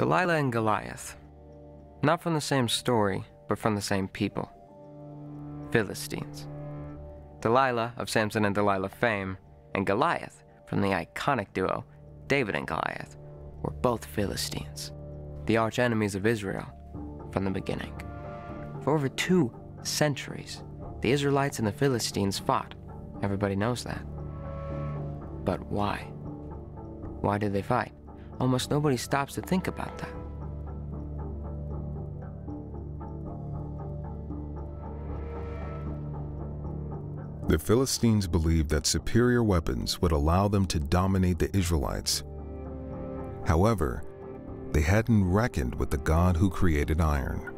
Delilah and Goliath. Not from the same story, but from the same people. Philistines. Delilah of Samson and Delilah fame, and Goliath from the iconic duo David and Goliath were both Philistines, the arch enemies of Israel from the beginning. For over two centuries, the Israelites and the Philistines fought. Everybody knows that. But why? Why did they fight? Almost nobody stops to think about that. The Philistines believed that superior weapons would allow them to dominate the Israelites. However, they hadn't reckoned with the God who created iron.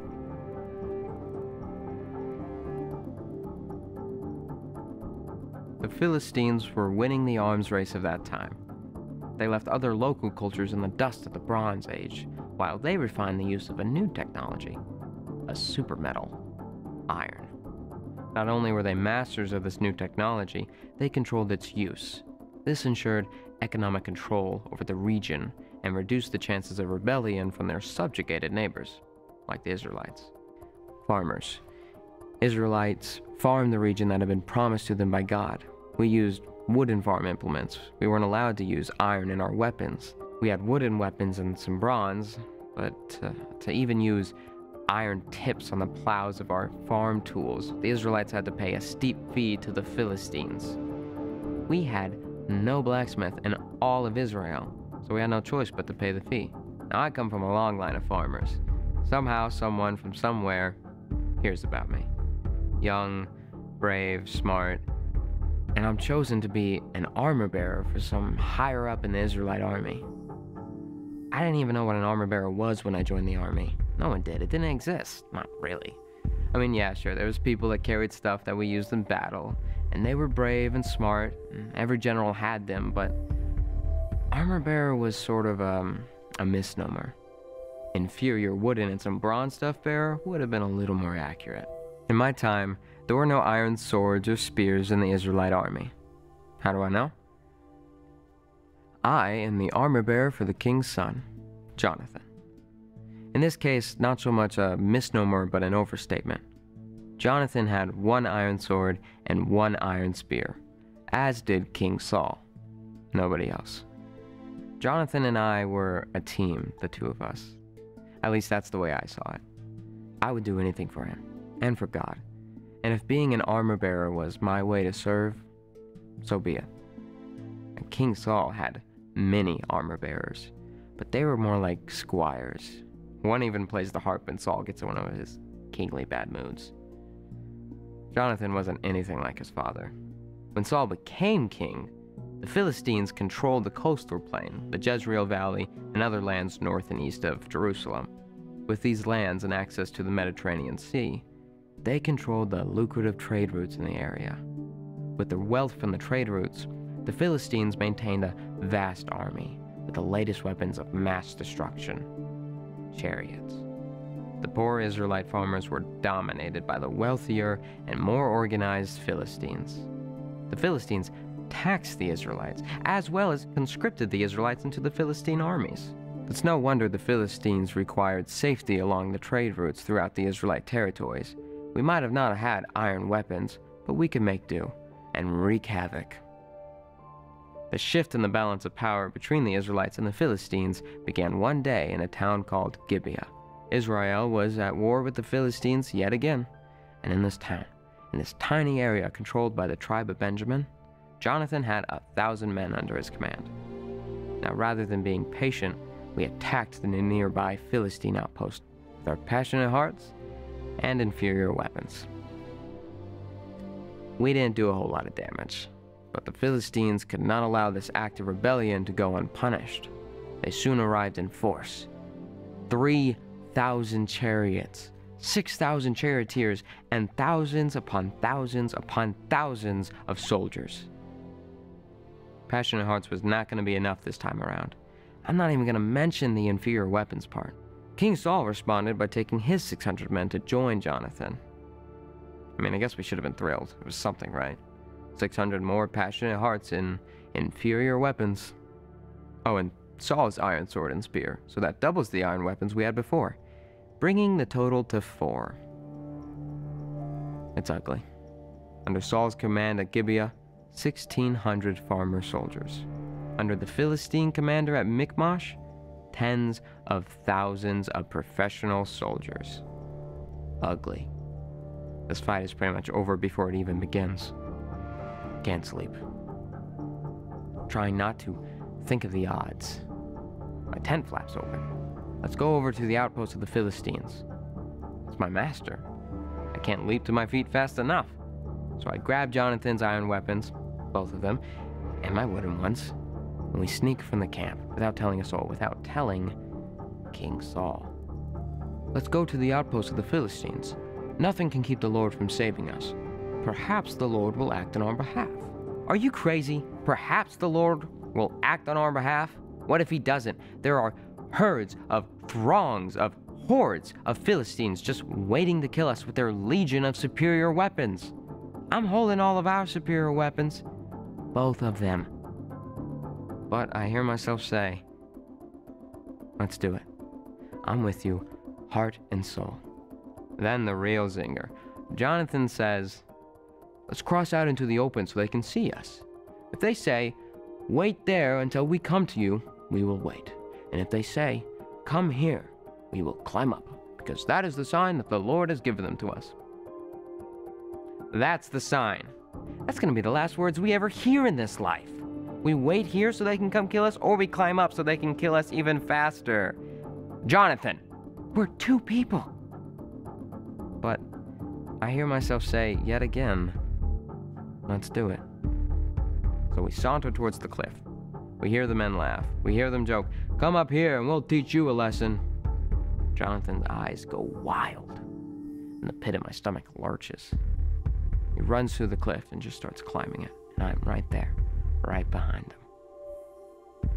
The Philistines were winning the arms race of that time. They left other local cultures in the dust of the Bronze Age, while they refined the use of a new technology, a super metal, iron. Not only were they masters of this new technology, they controlled its use. This ensured economic control over the region and reduced the chances of rebellion from their subjugated neighbors, like the Israelites. Farmers. Israelites farmed the region that had been promised to them by God. We used wooden farm implements. We weren't allowed to use iron in our weapons. We had wooden weapons and some bronze, but to, to even use iron tips on the plows of our farm tools, the Israelites had to pay a steep fee to the Philistines. We had no blacksmith in all of Israel, so we had no choice but to pay the fee. Now, I come from a long line of farmers. Somehow, someone from somewhere hears about me. Young, brave, smart, and I'm chosen to be an armor bearer for some higher up in the Israelite army. I didn't even know what an armor bearer was when I joined the army. No one did. It didn't exist. Not really. I mean, yeah, sure, there was people that carried stuff that we used in battle, and they were brave and smart, and every general had them, but armor bearer was sort of um, a misnomer. Inferior wooden and some bronze stuff bearer would have been a little more accurate. In my time, there were no iron swords or spears in the Israelite army. How do I know? I am the armor bearer for the king's son, Jonathan. In this case, not so much a misnomer but an overstatement. Jonathan had one iron sword and one iron spear, as did King Saul. Nobody else. Jonathan and I were a team, the two of us. At least that's the way I saw it. I would do anything for him, and for God. And if being an armor bearer was my way to serve, so be it. And King Saul had many armor bearers, but they were more like squires. One even plays the harp when Saul gets one of his kingly bad moods. Jonathan wasn't anything like his father. When Saul became king, the Philistines controlled the coastal plain, the Jezreel Valley, and other lands north and east of Jerusalem. With these lands and access to the Mediterranean Sea, they controlled the lucrative trade routes in the area. With their wealth from the trade routes, the Philistines maintained a vast army with the latest weapons of mass destruction chariots. The poor Israelite farmers were dominated by the wealthier and more organized Philistines. The Philistines taxed the Israelites, as well as conscripted the Israelites into the Philistine armies. It's no wonder the Philistines required safety along the trade routes throughout the Israelite territories. We might have not had iron weapons, but we could make do and wreak havoc. The shift in the balance of power between the Israelites and the Philistines began one day in a town called Gibeah. Israel was at war with the Philistines yet again, and in this town, in this tiny area controlled by the tribe of Benjamin, Jonathan had a thousand men under his command. Now, rather than being patient, we attacked the nearby Philistine outpost with our passionate hearts and inferior weapons. We didn't do a whole lot of damage, but the Philistines could not allow this act of rebellion to go unpunished. They soon arrived in force 3,000 chariots, 6,000 charioteers, and thousands upon thousands upon thousands of soldiers. Passionate Hearts was not going to be enough this time around. I'm not even going to mention the inferior weapons part. King Saul responded by taking his 600 men to join Jonathan. I mean, I guess we should have been thrilled. It was something, right? 600 more passionate hearts in inferior weapons. Oh, and Saul's iron sword and spear, so that doubles the iron weapons we had before, bringing the total to four. It's ugly. Under Saul's command at Gibeah, 1,600 farmer soldiers. Under the Philistine commander at Michmash, tens of thousands of professional soldiers. Ugly. This fight is pretty much over before it even begins. Can't sleep. Trying not to think of the odds. My tent flaps open. Let's go over to the outpost of the Philistines. It's my master. I can't leap to my feet fast enough. So I grab Jonathan's iron weapons, both of them, and my wooden ones, and we sneak from the camp without telling a soul, without telling King Saul. Let's go to the outpost of the Philistines. Nothing can keep the Lord from saving us. Perhaps the Lord will act on our behalf. Are you crazy? Perhaps the Lord will act on our behalf? What if he doesn't? There are herds of throngs of hordes of Philistines just waiting to kill us with their legion of superior weapons. I'm holding all of our superior weapons. Both of them. But I hear myself say, let's do it. I'm with you, heart and soul. Then the real zinger. Jonathan says, let's cross out into the open so they can see us. If they say, wait there until we come to you, we will wait. And if they say, come here, we will climb up, because that is the sign that the Lord has given them to us. That's the sign. That's going to be the last words we ever hear in this life. We wait here so they can come kill us, or we climb up so they can kill us even faster. Jonathan, we're two people. But I hear myself say yet again, let's do it. So we saunter towards the cliff. We hear the men laugh. We hear them joke, Come up here and we'll teach you a lesson. Jonathan's eyes go wild, and the pit of my stomach lurches. He runs through the cliff and just starts climbing it, and I'm right there, right behind them.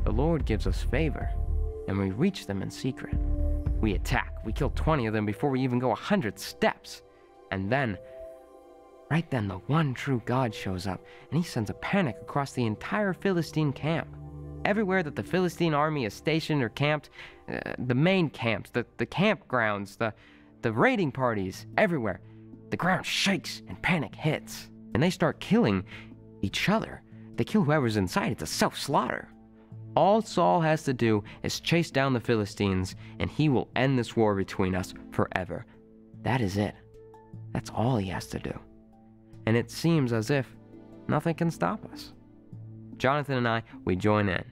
The Lord gives us favor, and we reach them in secret. We attack. We kill 20 of them before we even go a 100 steps. And then, right then, the one true God shows up, and he sends a panic across the entire Philistine camp. Everywhere that the Philistine army is stationed or camped, uh, the main camps, the, the campgrounds, the, the raiding parties, everywhere, the ground shakes and panic hits. And they start killing each other. They kill whoever's inside. It's a self slaughter. All Saul has to do is chase down the Philistines, and he will end this war between us forever. That is it. That's all he has to do. And it seems as if nothing can stop us. Jonathan and I, we join in.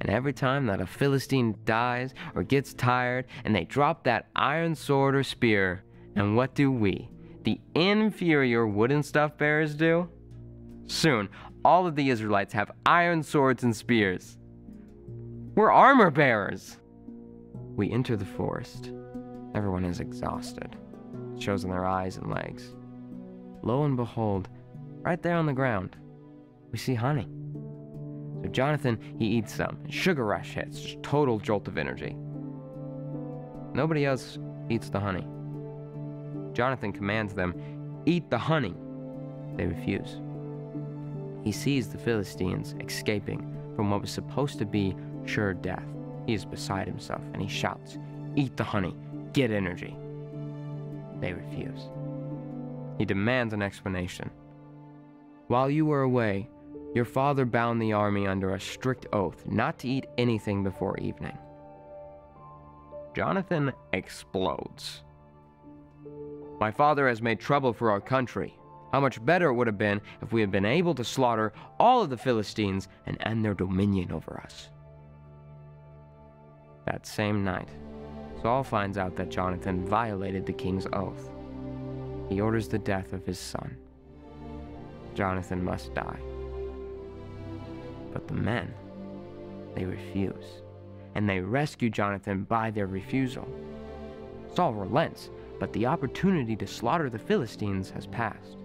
And every time that a Philistine dies or gets tired and they drop that iron sword or spear, and what do we, the inferior wooden stuff bearers, do? Soon, all of the Israelites have iron swords and spears. We're armor bearers. We enter the forest. Everyone is exhausted. It shows in their eyes and legs. Lo and behold, right there on the ground, we see honey. So Jonathan, he eats some. Sugar rush hits, just total jolt of energy. Nobody else eats the honey. Jonathan commands them, Eat the honey. They refuse. He sees the Philistines escaping from what was supposed to be sure death. He is beside himself and he shouts, Eat the honey, get energy. They refuse. He demands an explanation. While you were away, your father bound the army under a strict oath not to eat anything before evening. Jonathan explodes. My father has made trouble for our country. How much better it would have been if we had been able to slaughter all of the Philistines and end their dominion over us. That same night, Saul finds out that Jonathan violated the king's oath. He orders the death of his son. Jonathan must die. But the men, they refuse, and they rescue Jonathan by their refusal. Saul relents, but the opportunity to slaughter the Philistines has passed,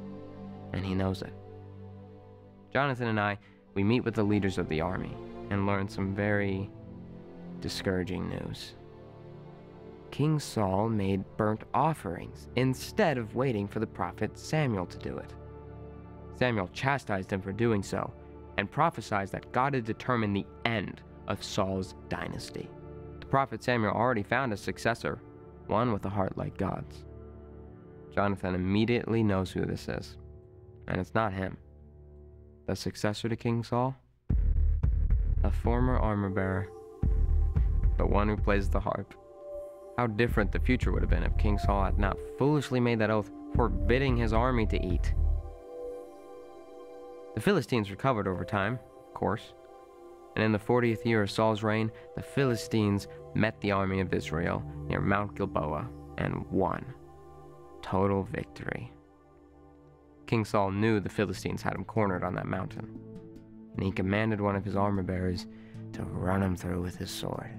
and he knows it. Jonathan and I, we meet with the leaders of the army and learn some very discouraging news. King Saul made burnt offerings instead of waiting for the prophet Samuel to do it. Samuel chastised him for doing so, and prophesied that God had determined the end of Saul's dynasty. The prophet Samuel already found a successor, one with a heart like God's. Jonathan immediately knows who this is, and it's not him. The successor to King Saul? A former armor bearer, but one who plays the harp. How different the future would have been if King Saul had not foolishly made that oath forbidding his army to eat. The Philistines recovered over time, of course, and in the 40th year of Saul's reign, the Philistines met the army of Israel near Mount Gilboa and won. Total victory. King Saul knew the Philistines had him cornered on that mountain, and he commanded one of his armor bearers to run him through with his sword.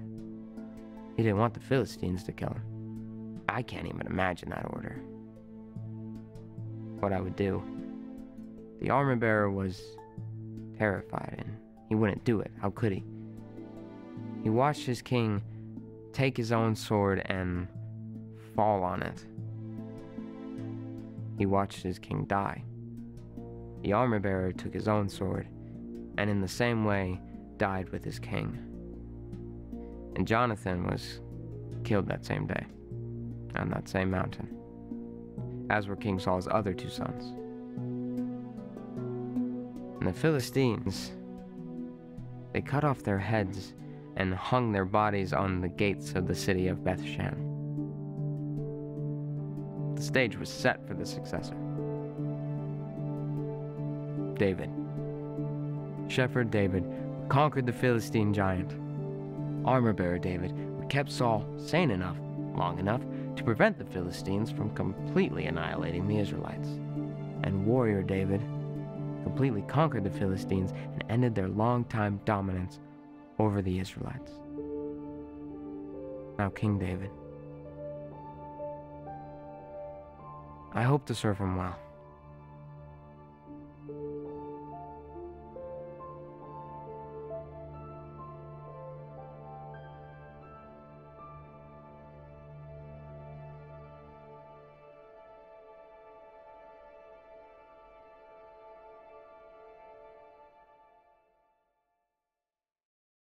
He didn't want the Philistines to kill him. I can't even imagine that order. What I would do. The armor bearer was terrified and he wouldn't do it. How could he? He watched his king take his own sword and fall on it. He watched his king die. The armor bearer took his own sword and in the same way died with his king. And Jonathan was killed that same day on that same mountain, as were King Saul's other two sons. And the Philistines, they cut off their heads and hung their bodies on the gates of the city of Bethshan. Stage was set for the successor. David. Shepherd David conquered the Philistine giant armor bearer David kept Saul sane enough, long enough, to prevent the Philistines from completely annihilating the Israelites. And warrior David completely conquered the Philistines and ended their long-time dominance over the Israelites. Now, King David. I hope to serve him well.